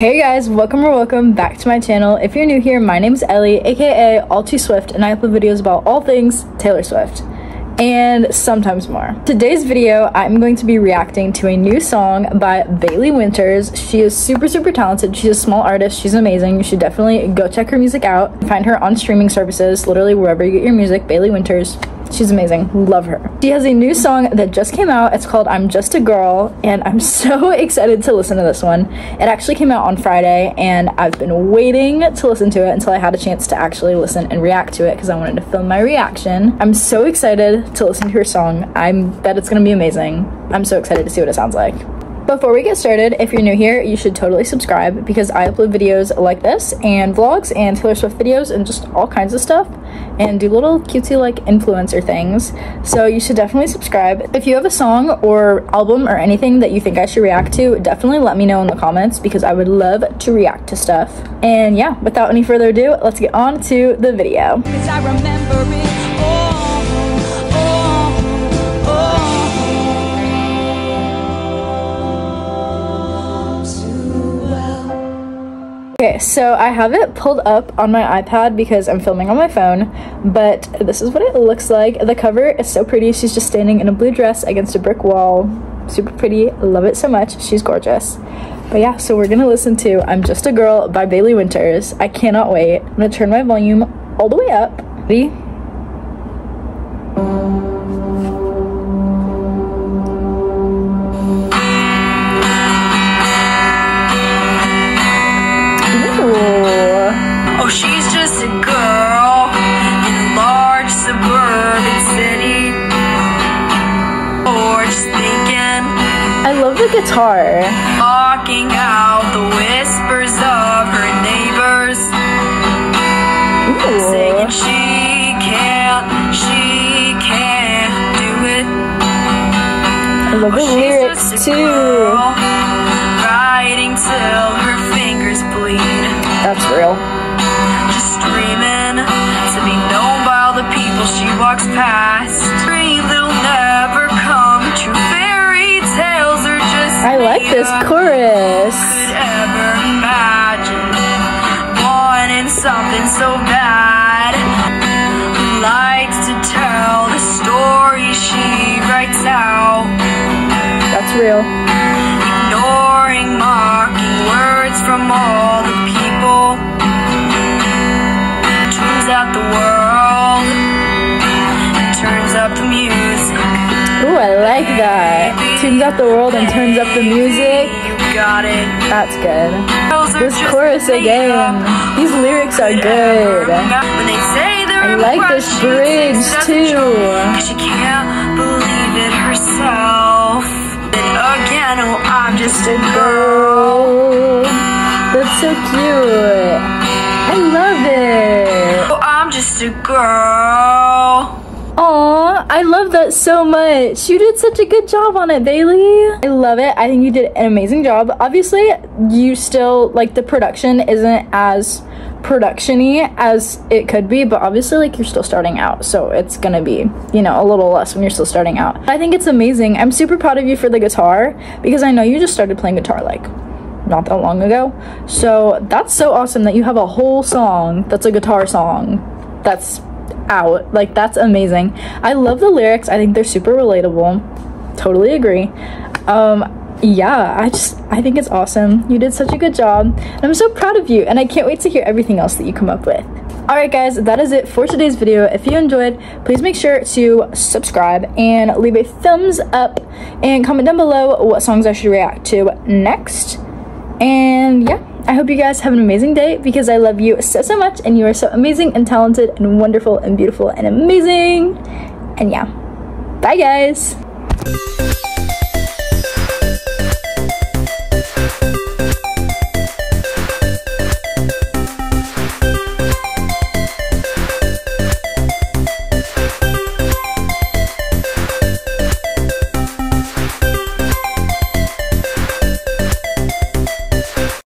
Hey guys, welcome or welcome back to my channel. If you're new here, my name is Ellie, aka All Too Swift, and I upload videos about all things Taylor Swift and sometimes more. Today's video, I'm going to be reacting to a new song by Bailey Winters. She is super, super talented. She's a small artist. She's amazing. You should definitely go check her music out. Find her on streaming services, literally wherever you get your music, Bailey Winters. She's amazing. Love her. She has a new song that just came out. It's called I'm Just a Girl, and I'm so excited to listen to this one. It actually came out on Friday, and I've been waiting to listen to it until I had a chance to actually listen and react to it because I wanted to film my reaction. I'm so excited to listen to her song. I bet it's gonna be amazing. I'm so excited to see what it sounds like. Before we get started, if you're new here, you should totally subscribe because I upload videos like this and vlogs and Taylor Swift videos and just all kinds of stuff and do little cutesy like influencer things. So you should definitely subscribe. If you have a song or album or anything that you think I should react to, definitely let me know in the comments because I would love to react to stuff. And yeah, without any further ado, let's get on to the video. Okay, so I have it pulled up on my iPad because I'm filming on my phone, but this is what it looks like. The cover is so pretty. She's just standing in a blue dress against a brick wall. Super pretty. Love it so much. She's gorgeous. But yeah, so we're gonna listen to I'm Just a Girl by Bailey Winters. I cannot wait. I'm gonna turn my volume all the way up. Ready? Guitar. Blocking out the whispers of her neighbors. Ooh. Saying she can't, she can't do it. I love the oh, lyrics too. Girl, till her fingers bleed. That's real. Just dreaming to be known by all the people she walks past. Never. I like this chorus. Could ever imagine wanting something so bad. Likes to tell the story she writes out. That's real. Ignoring mocking words from all the people. Turns out the world turns up the music. Ooh, I like that tunes up the world and turns up the music. That's good. This chorus again. These lyrics are good. I like this bridge too. She can't believe it herself. again, oh, I'm just a girl. That's so cute. I love it. Oh, I'm just a girl. I love that so much. You did such a good job on it, Bailey. I love it. I think you did an amazing job. Obviously, you still, like, the production isn't as production-y as it could be, but obviously, like, you're still starting out, so it's gonna be, you know, a little less when you're still starting out. I think it's amazing. I'm super proud of you for the guitar, because I know you just started playing guitar, like, not that long ago. So that's so awesome that you have a whole song that's a guitar song. That's out. Like, that's amazing. I love the lyrics. I think they're super relatable. Totally agree. Um, yeah, I just, I think it's awesome. You did such a good job. And I'm so proud of you. And I can't wait to hear everything else that you come up with. Alright guys, that is it for today's video. If you enjoyed, please make sure to subscribe and leave a thumbs up and comment down below what songs I should react to next. And yeah. I hope you guys have an amazing day because I love you so, so much and you are so amazing and talented and wonderful and beautiful and amazing. And yeah, bye guys.